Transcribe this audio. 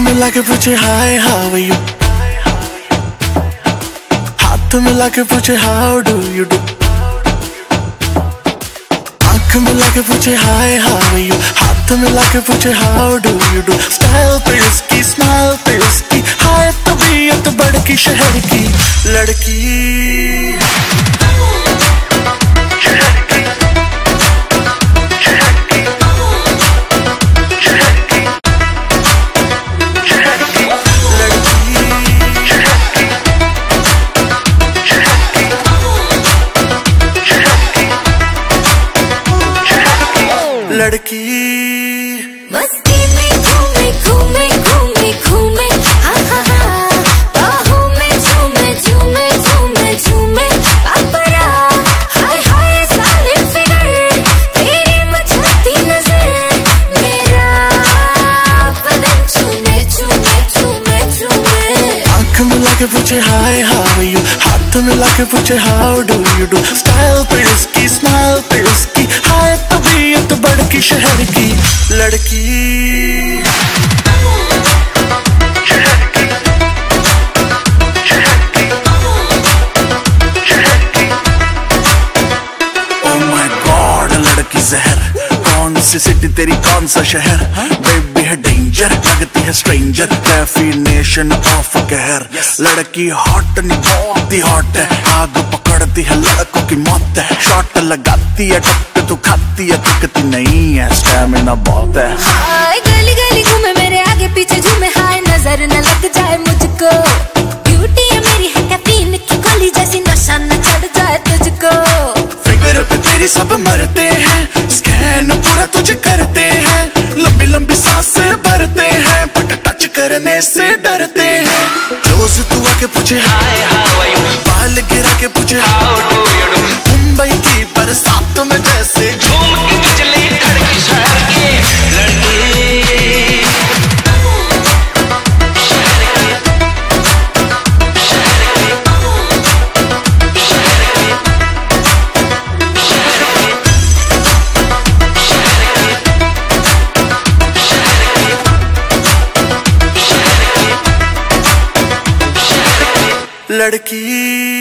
पूछे hi how you हाथ मिला के पूछे हाउ डू यू डू आँख मिला के पूछे हाय हाउ यू हाथ मिला के पूछे how do you do style पे उसकी स्माइल पे उसकी हाय तबीयत बड़की शहर की लड़की लड़की। मस्ती में घूमे घूमे घूमे घूमे। बाहों में झूमे झूमे झूमे झूमे। पापरा हाय हाय साले फिगर। तेरी मचलती नज़र। मेरा बदन छूमे छूमे छूमे छूमे आँख मिला के पूछे हाय हाउ यू? हाथ मिला के पूछे how do you do? Style पे कौन सी सिटी तेरी कौन सा शहर? बेबी है डेंजर लगती है स्ट्रेंजर डेफिनेशन ऑफ़ कहर लड़की हॉट नहीं बहुत ही हॉट है. आग पकड़ती है लड़कों की मौत है. शॉट लगाती है टप तो खाती है दिखती नहीं है. स्टेमिना बहुत है. हाय गली गली घूमे मेरे आगे पीछे झूमे हाय. नज़र न लग जाए मुझको. ब्यूटी है मेरी है कैफीन की गोली जैसी नशा न चढ़ जाए तुझको. फिगर पे तेरी सब मरते पूछे हाय हाउ यू बाल गिरा के पूछे हाउ डू लड़की।